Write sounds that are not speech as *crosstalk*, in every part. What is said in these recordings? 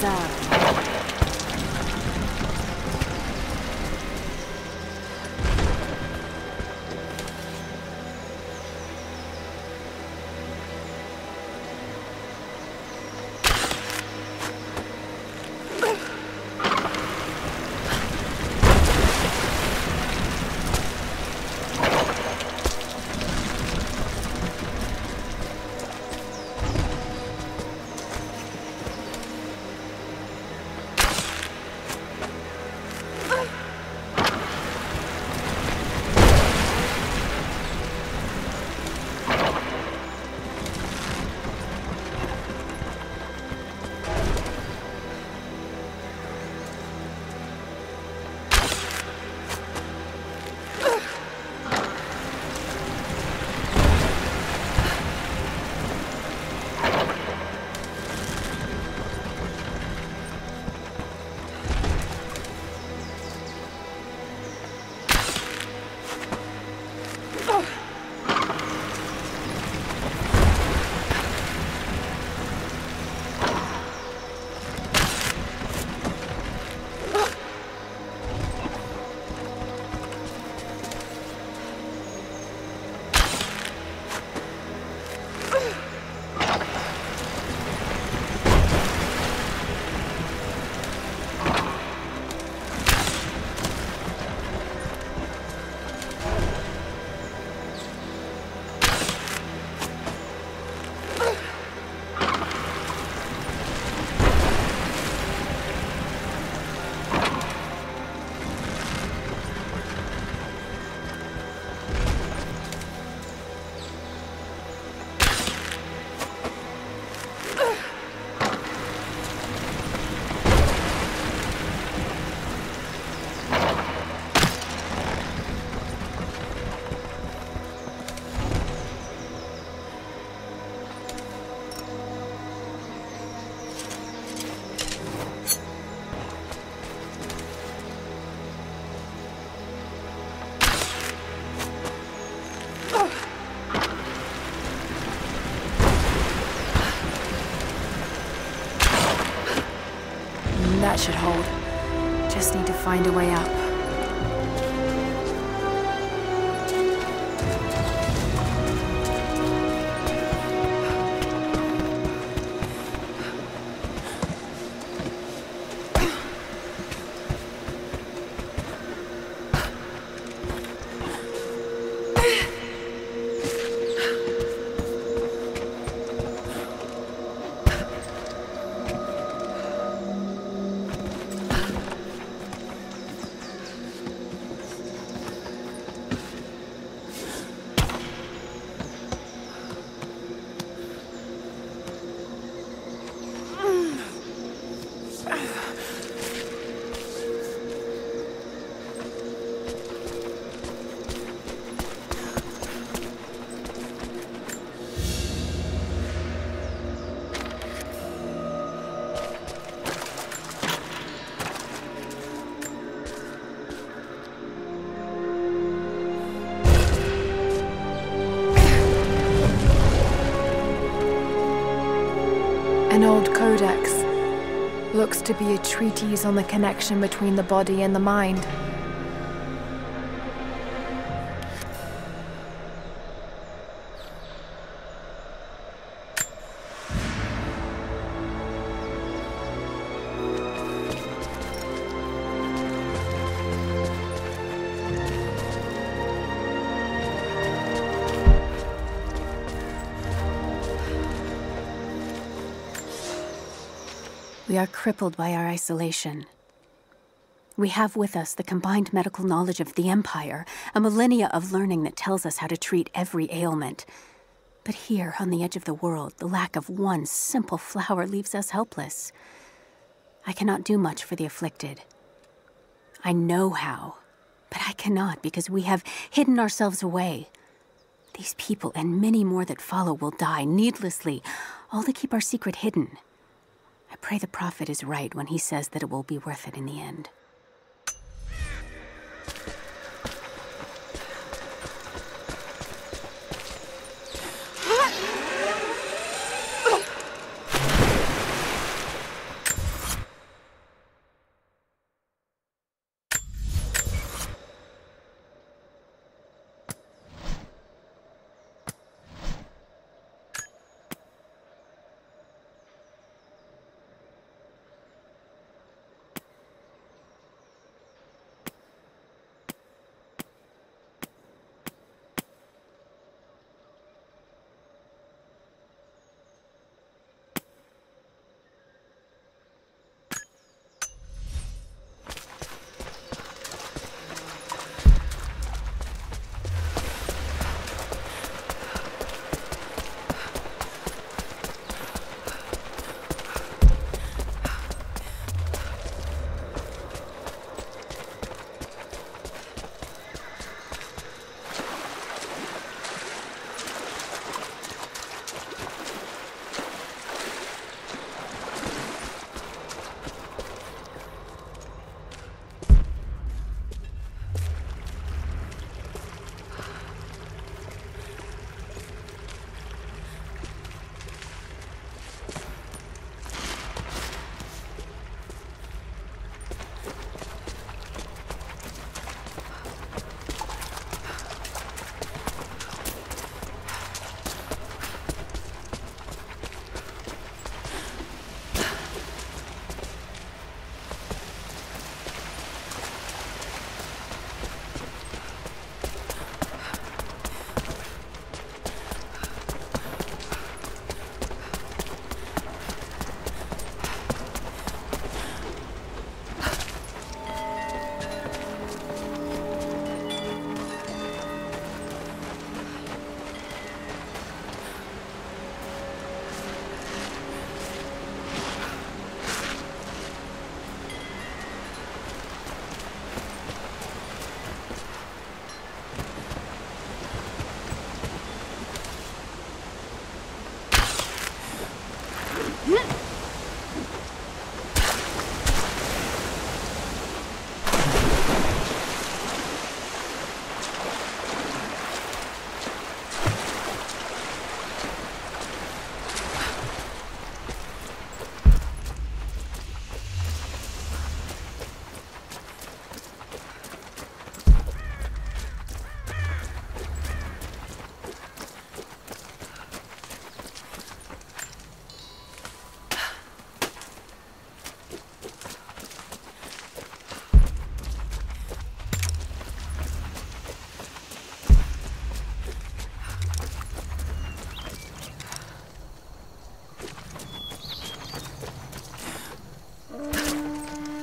さ。Find a way up. To be a treatise on the connection between the body and the mind. We are crippled by our isolation. We have with us the combined medical knowledge of the Empire, a millennia of learning that tells us how to treat every ailment. But here, on the edge of the world, the lack of one simple flower leaves us helpless. I cannot do much for the afflicted. I know how, but I cannot because we have hidden ourselves away. These people and many more that follow will die needlessly, all to keep our secret hidden. I pray the prophet is right when he says that it will be worth it in the end.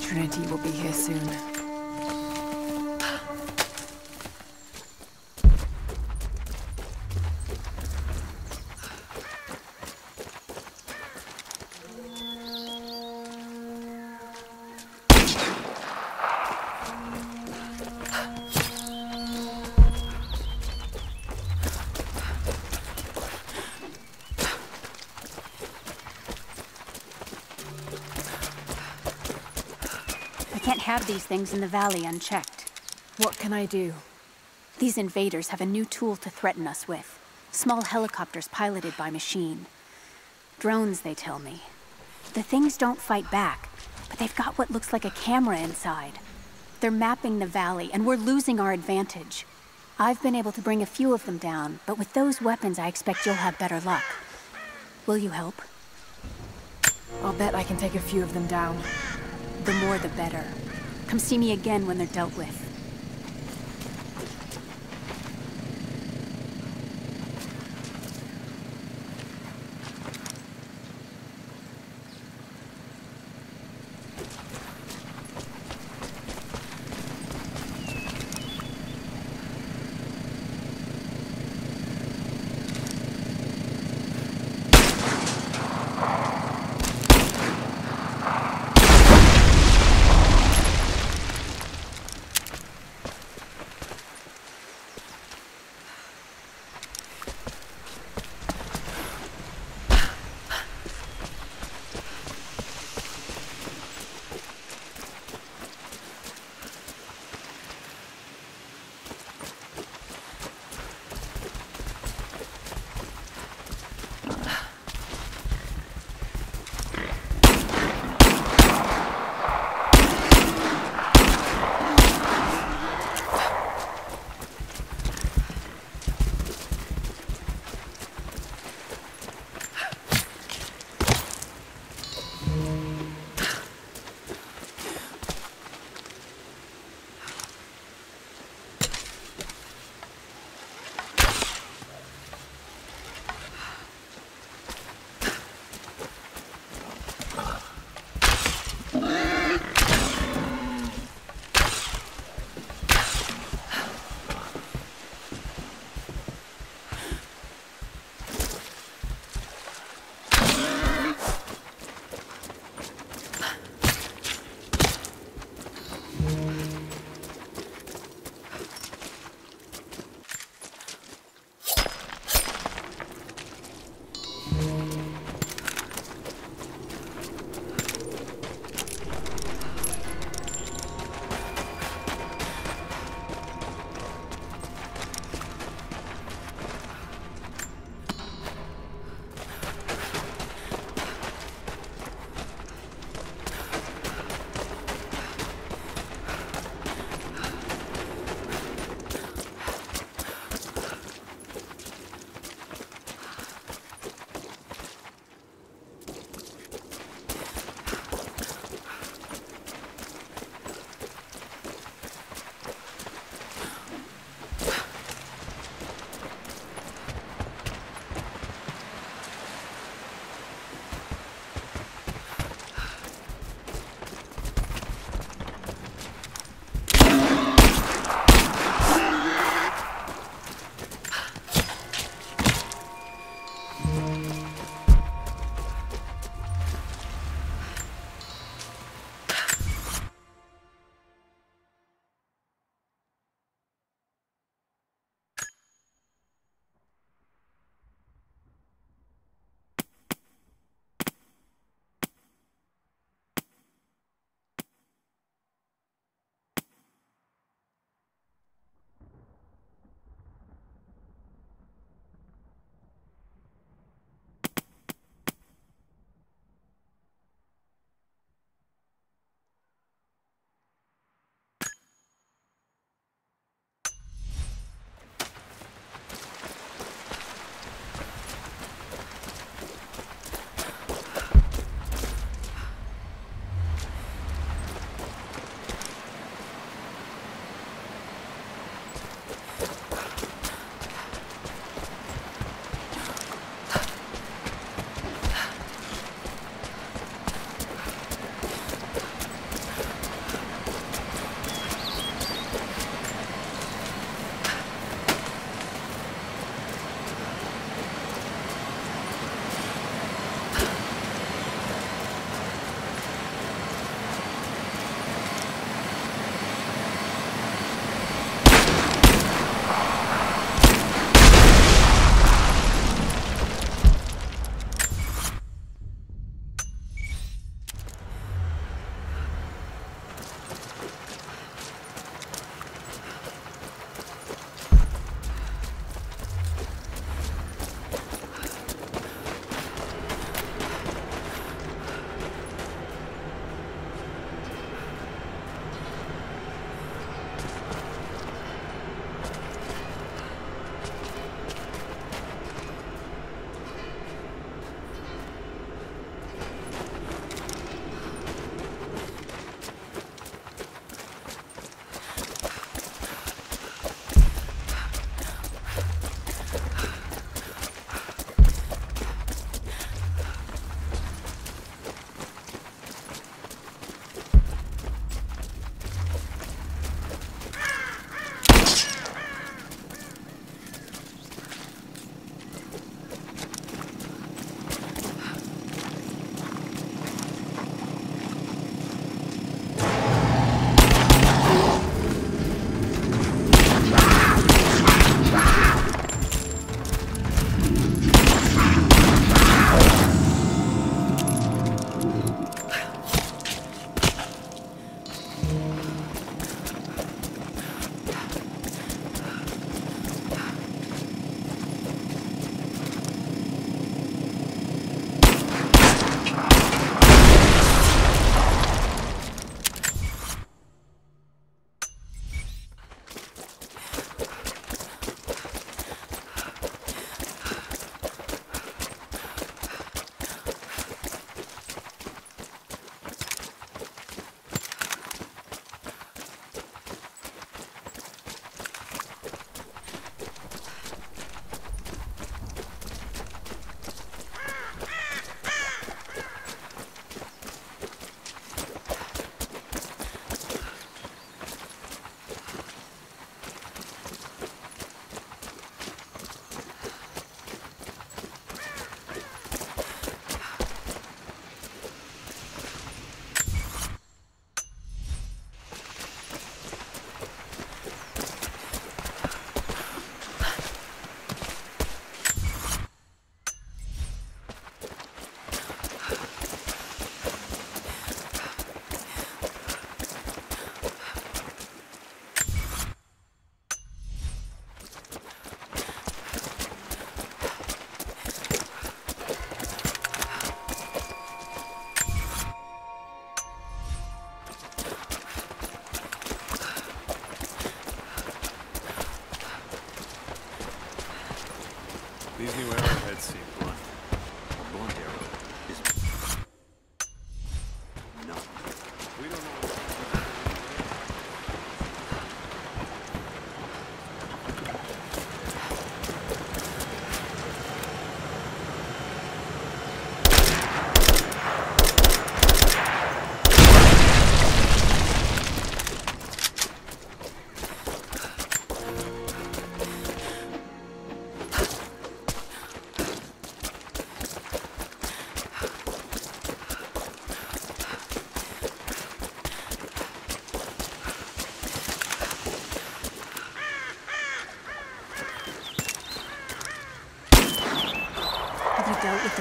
Trinity will be here soon. These things in the valley unchecked. What can I do? These invaders have a new tool to threaten us with. Small helicopters piloted by machine. Drones, they tell me. The things don't fight back, but they've got what looks like a camera inside. They're mapping the valley, and we're losing our advantage. I've been able to bring a few of them down, but with those weapons, I expect you'll have better luck. Will you help? I'll bet I can take a few of them down. The more the better. Come see me again when they're dealt with.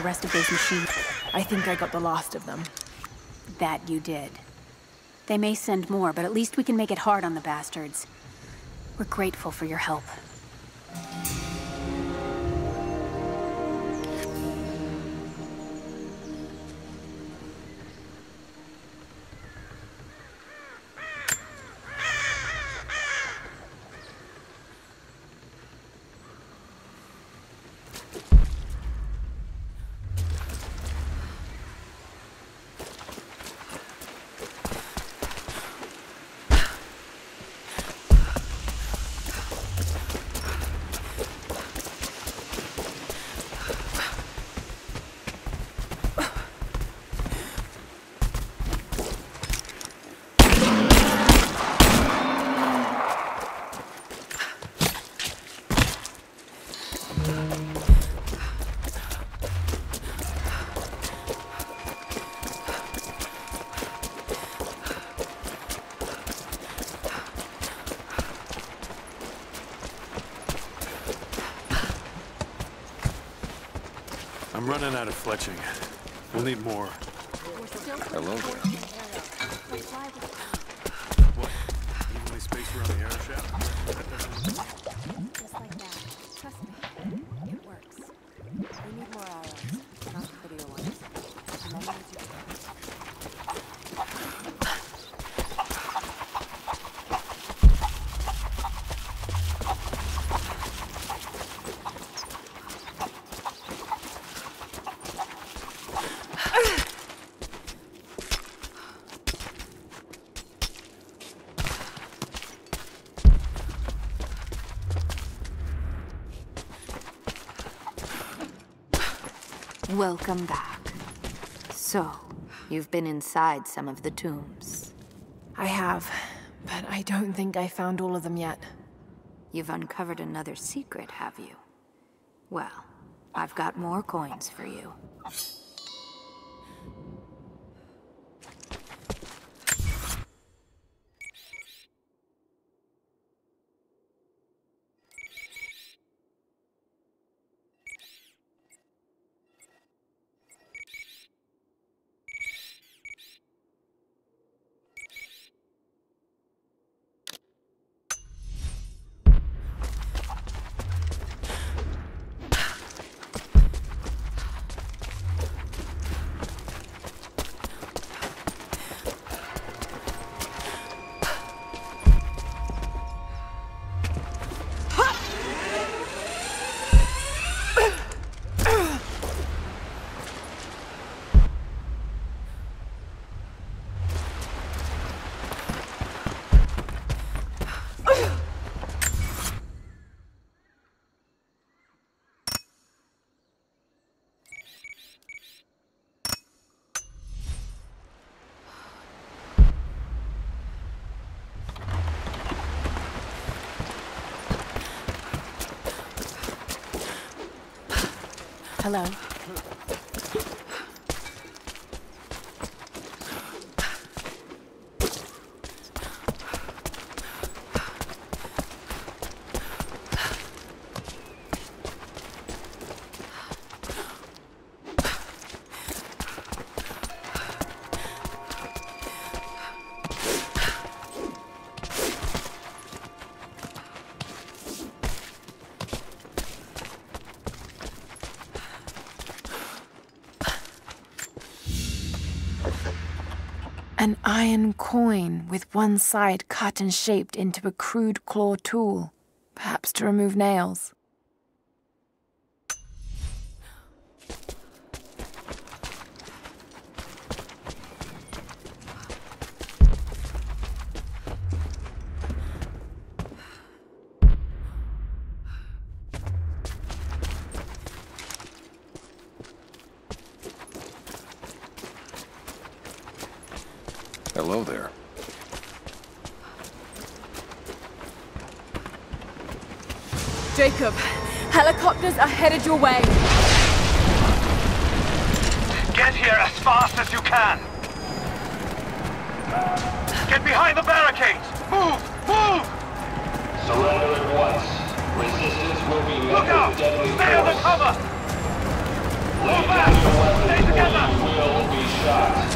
Rest of those machines? I think I got the last of them. That you did. They may send more, but at least we can make it hard on the bastards. We're grateful for your help. Running out of fletching. We'll need more. Hello there. What? Evenly spaced around the air shaft? Just like that. Trust me. It works. We need more arrows. Not video ones. And then we need you to Welcome back. So, you've been inside some of the tombs. I have, but I don't think I found all of them yet. You've uncovered another secret, have you? Well, I've got more coins for you. Hello. An iron coin with one side cut and shaped into a crude claw tool, perhaps to remove nails. Hello there. Jacob, helicopters are headed your way. Get here as fast as you can! Get behind the barricades! Move! Move! Surrender at once. Resistance will be met Look out! deadly Stay under force. cover! Move back! Stay together! Will be shot.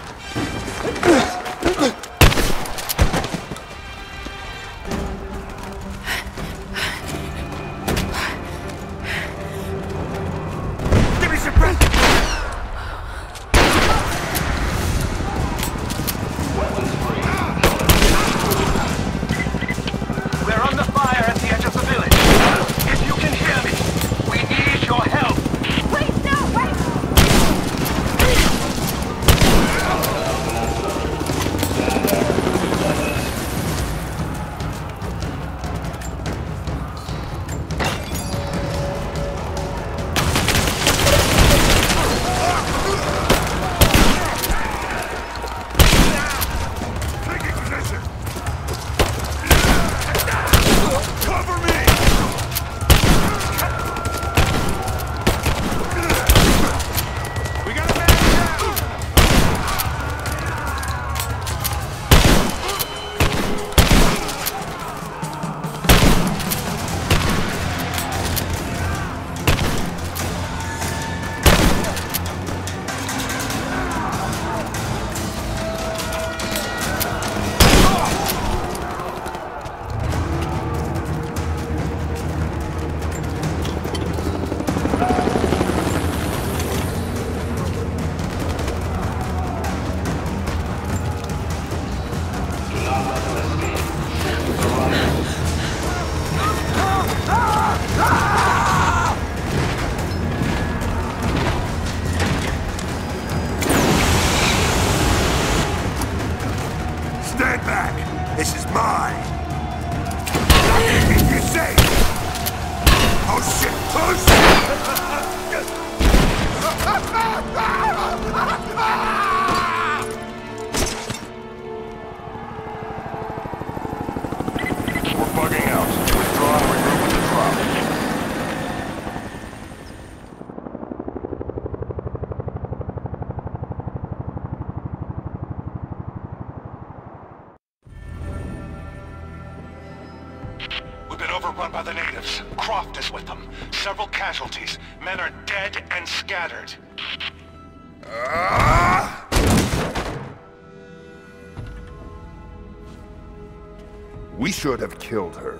We should have killed her.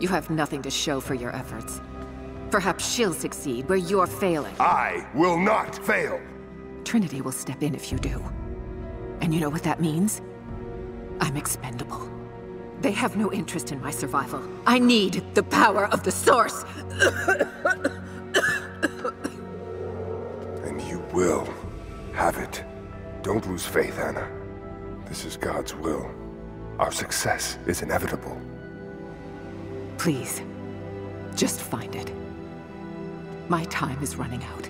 You have nothing to show for your efforts. Perhaps she'll succeed where you're failing. I will not fail. Trinity will step in if you do. And you know what that means? I'm expendable. They have no interest in my survival. I need the power of the Source! And you will have it. Don't lose faith, Anna. This is God's will. Our success is inevitable. Please, just find it. My time is running out.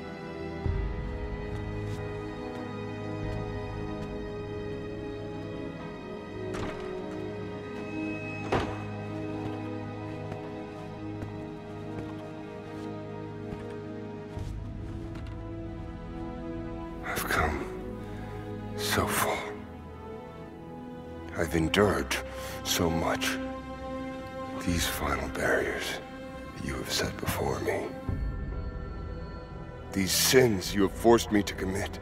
You have forced me to commit,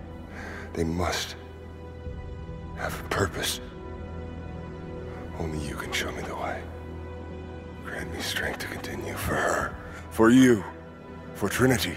they must have a purpose. Only you can show me the way. Grant me strength to continue for her, for you, for Trinity.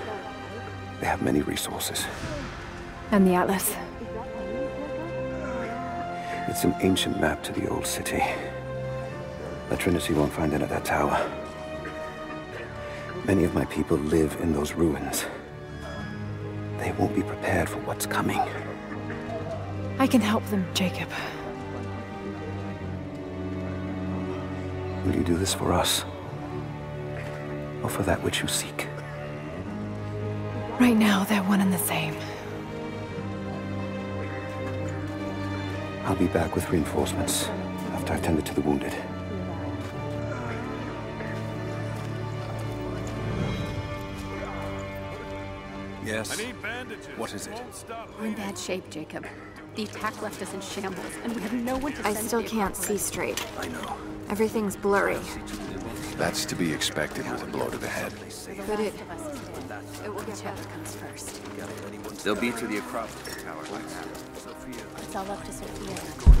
They have many resources. And the Atlas? It's an ancient map to the old city. The Trinity won't find it at that tower. Many of my people live in those ruins. They won't be prepared for what's coming. I can help them, Jacob. Will you do this for us? Or for that which you seek? Right now, they're one and the same. I'll be back with reinforcements after I've tended to the wounded. Yes? I need bandages. What is it? We're in bad shape, Jacob. The attack left us in shambles, and we have no one to I still can't see straight. I know. Everything's blurry. That's to be expected with a blow to the head. But it... It will get better comes first. They'll be to the Acropolis Tower. It's all up to Sofia.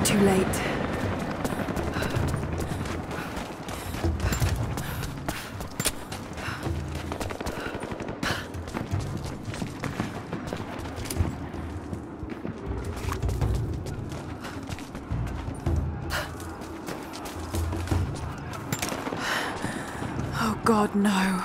Not too late. Oh god, no.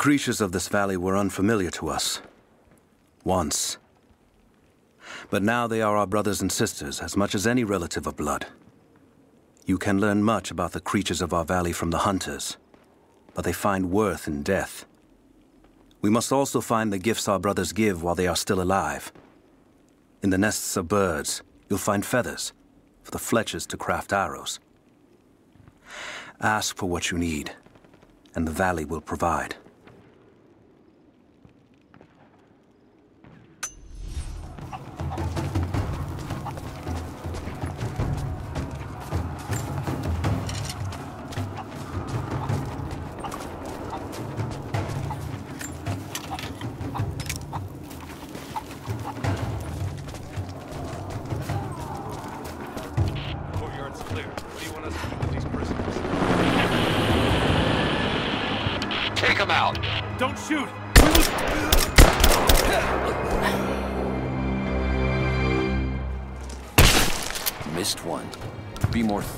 Creatures of this valley were unfamiliar to us. Once. But now they are our brothers and sisters as much as any relative of blood. You can learn much about the creatures of our valley from the hunters, but they find worth in death. We must also find the gifts our brothers give while they are still alive. In the nests of birds, you'll find feathers for the fletchers to craft arrows. Ask for what you need, and the valley will provide.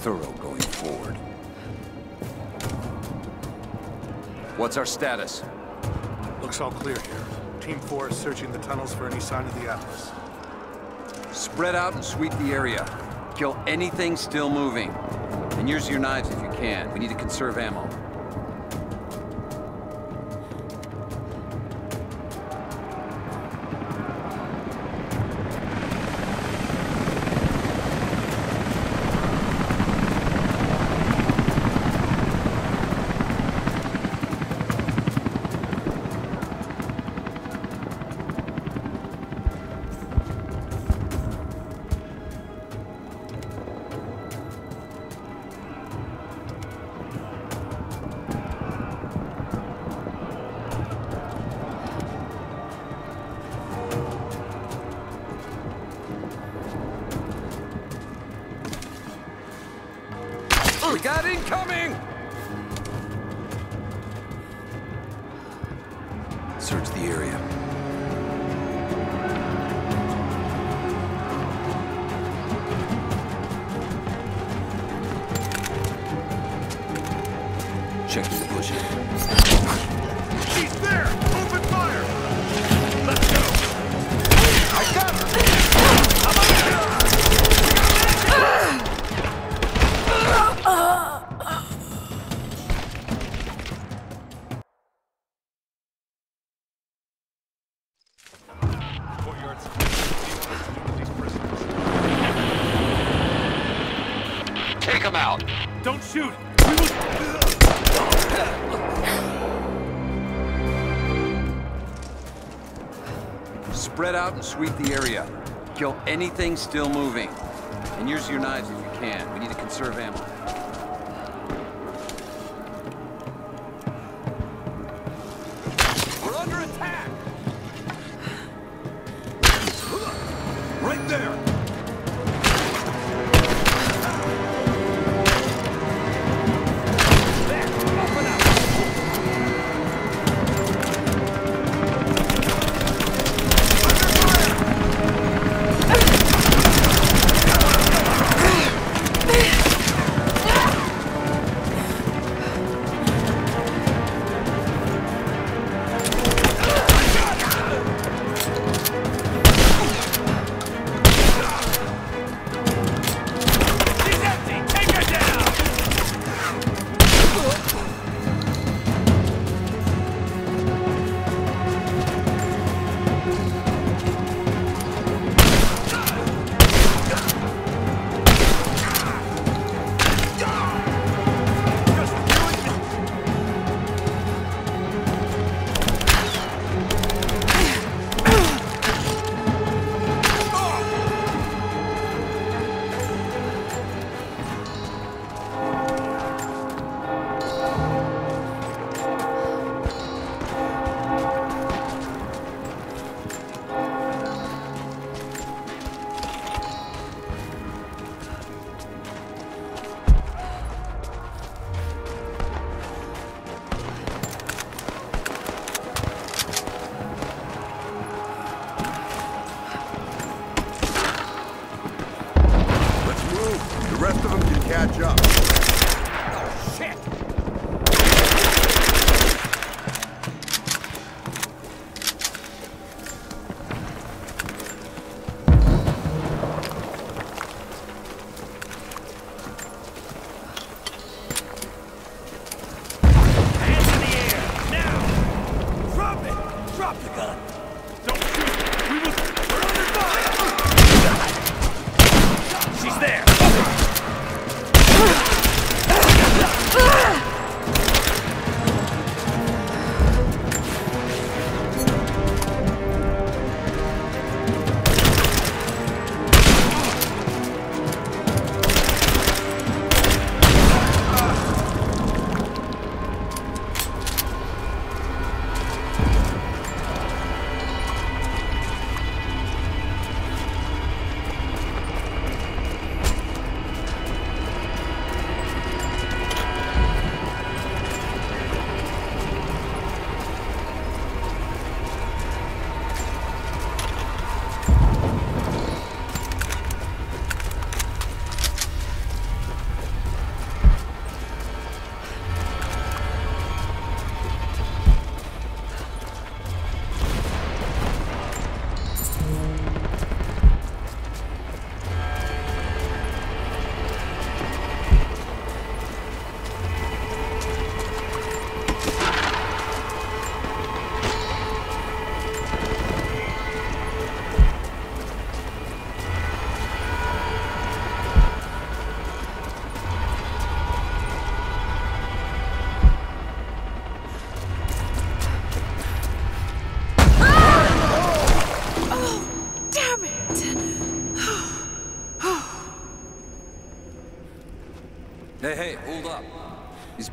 Thorough going forward. What's our status? Looks all clear here. Team 4 is searching the tunnels for any sign of the Atlas. Spread out and sweep the area. Kill anything still moving. And use your knives if you can. We need to conserve ammo. He's there! Spread out and sweep the area. Kill anything still moving. And use your knives if you can. We need to conserve ammo.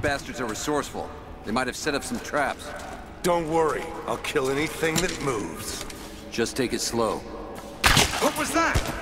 Bastards are resourceful. They might have set up some traps. Don't worry. I'll kill anything that moves. Just take it slow. What was that?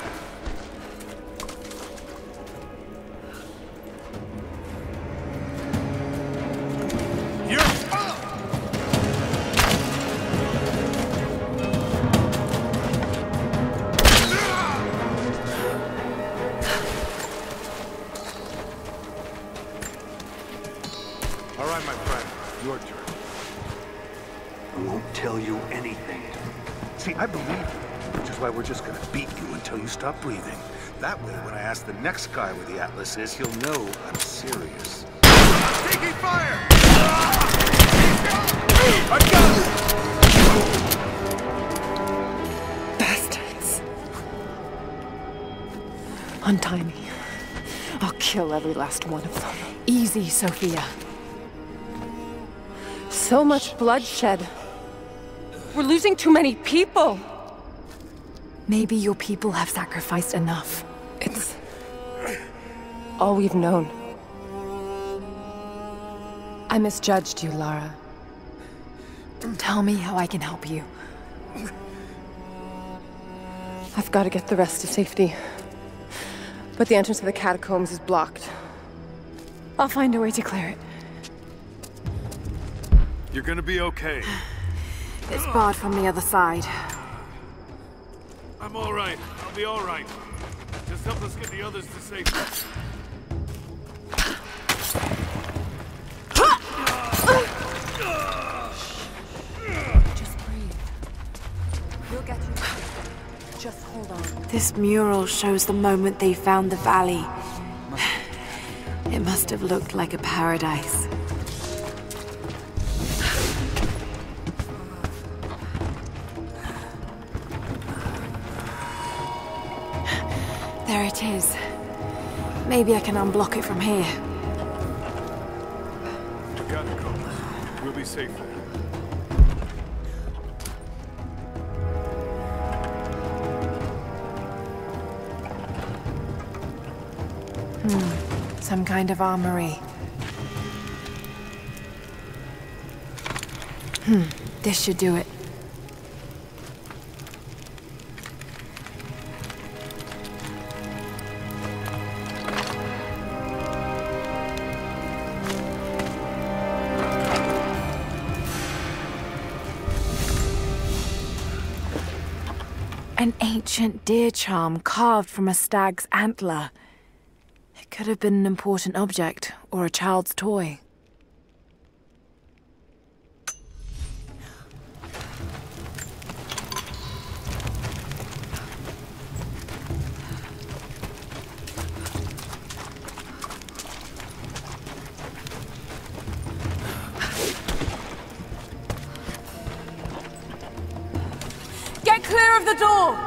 Stop breathing. That way, when I ask the next guy where the Atlas is, he'll know I'm serious. Taking fire! I got Bastards. Untie me. I'll kill every last one of them. Easy, Sofia. So much bloodshed. We're losing too many people. Maybe your people have sacrificed enough. It's all we've known. I misjudged you, Lara. Tell me how I can help you. I've got to get the rest to safety. But the entrance to the catacombs is blocked. I'll find a way to clear it. You're gonna be okay. It's barred from the other side. I'm all right. I'll be all right. Just help us get the others to safety. Just breathe. We'll get you. Just hold on. This mural shows the moment they found the valley. *sighs* It must have looked like a paradise. It is. Maybe I can unblock it from here. Catacombs. We'll be safe there. Hmm. Some kind of armory. Hmm. This should do it. Deer charm carved from a stag's antler. It could have been an important object, or a child's toy. Get clear of the door!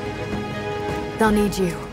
They'll need you.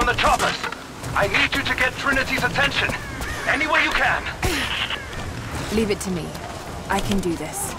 From the choppers. I need you to get Trinity's attention. Any way you can. Leave it to me. I can do this.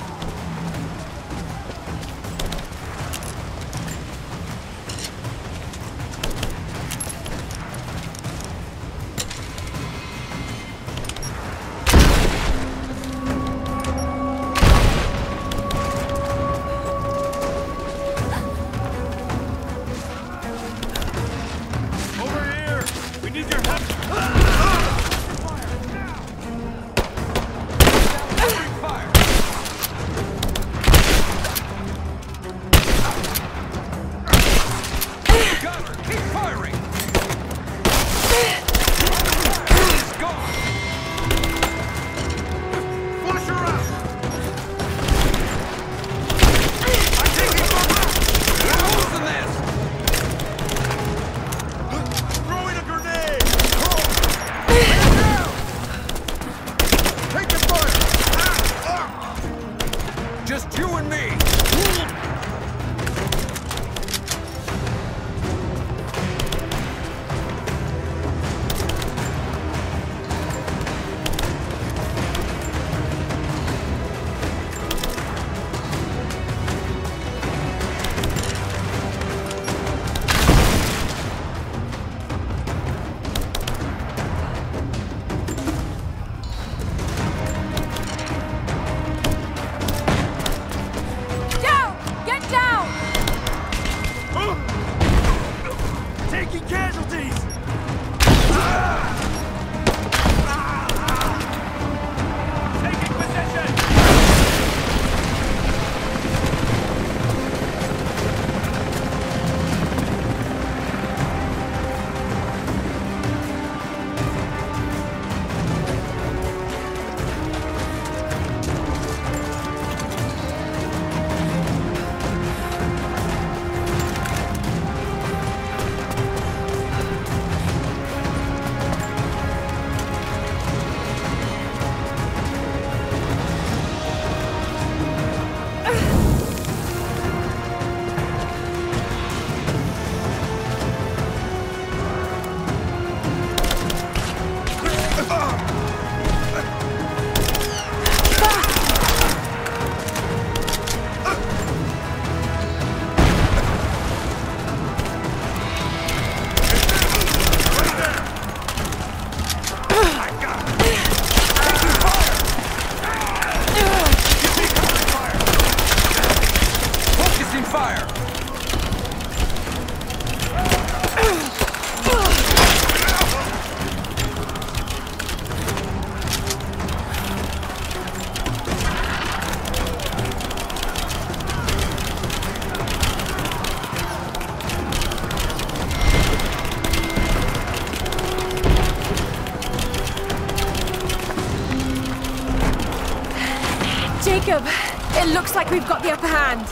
Jacob, it looks like we've got the upper hand.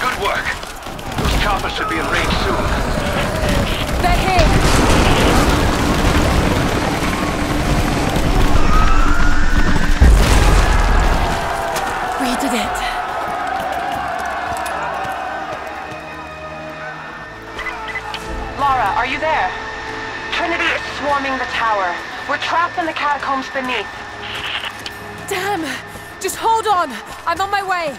Good work. Those choppers should be in range soon. They're here! We did it. Lara, are you there? Trinity is swarming the tower. We're trapped in the catacombs beneath. Damn! Just hold on! I'm on my way!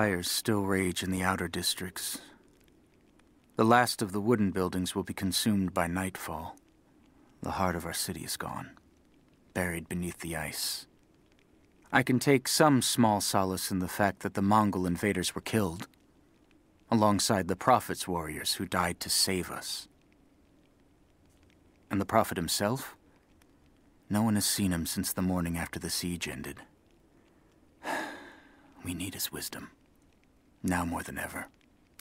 Fires still rage in the outer districts. The last of the wooden buildings will be consumed by nightfall. The heart of our city is gone, buried beneath the ice. I can take some small solace in the fact that the Mongol invaders were killed, alongside the Prophet's warriors who died to save us. And the Prophet himself? No one has seen him since the morning after the siege ended. *sighs* We need his wisdom. Now more than ever.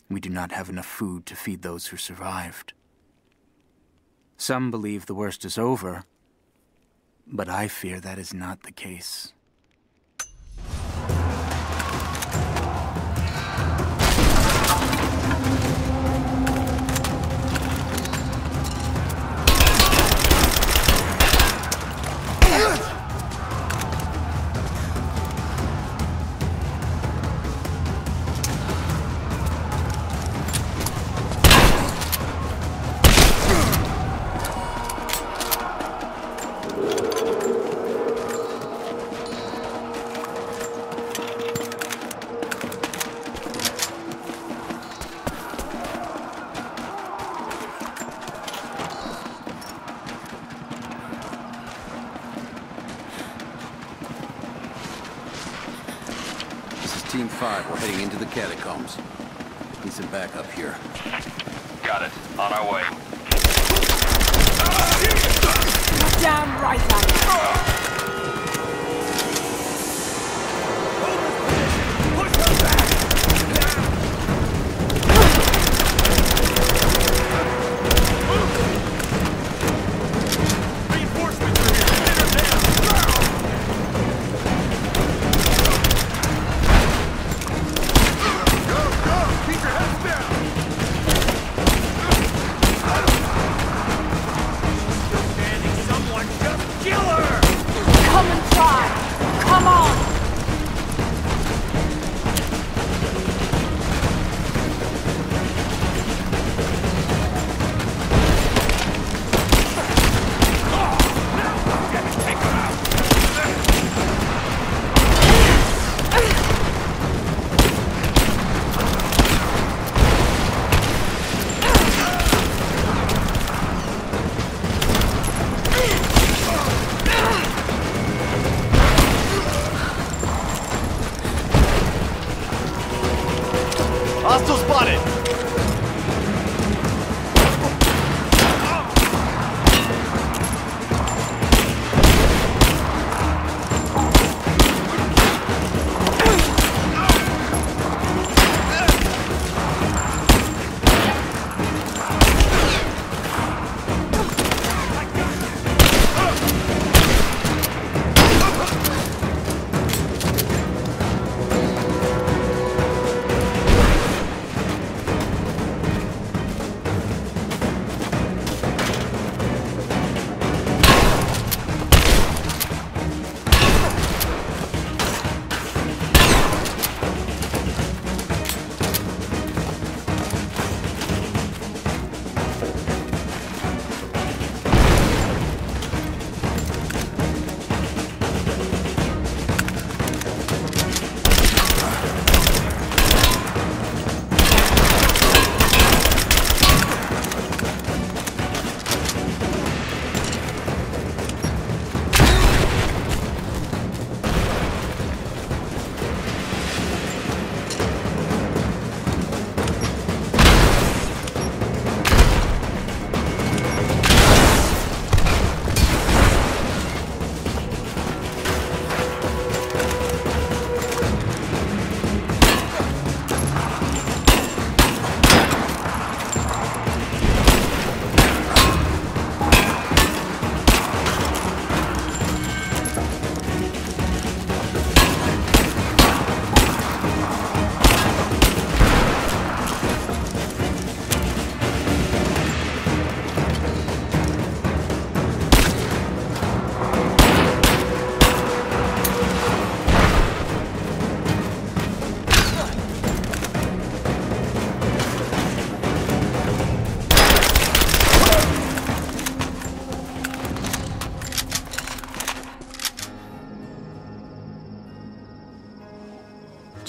We do not have enough food to feed those who survived. Some believe the worst is over, but I fear that is not the case. 5. We're heading into the catacombs. Need some backup here. Got it. On our way. Damn right I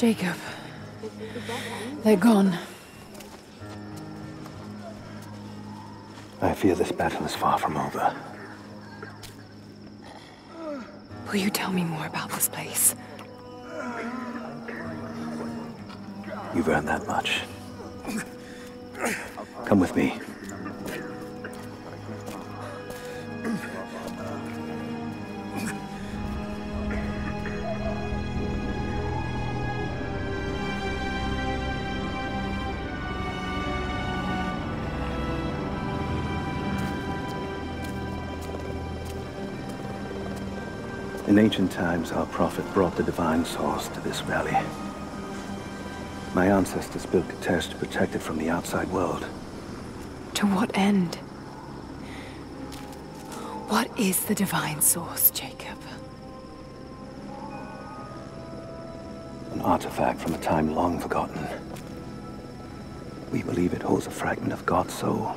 Jacob. They're gone. I fear this battle is far from over. Will you tell me more about this place? You've earned that much. Come with me. In ancient times, our prophet brought the divine source to this valley. My ancestors built Kitezh to protect it from the outside world. To what end? What is the divine source, Jacob? An artifact from a time long forgotten. We believe it holds a fragment of God's soul.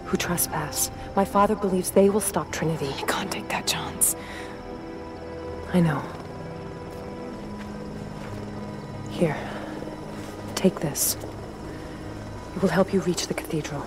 who trespass. My father believes they will stop Trinity. I can't take that chance. I know. Here. Take this. It will help you reach the cathedral.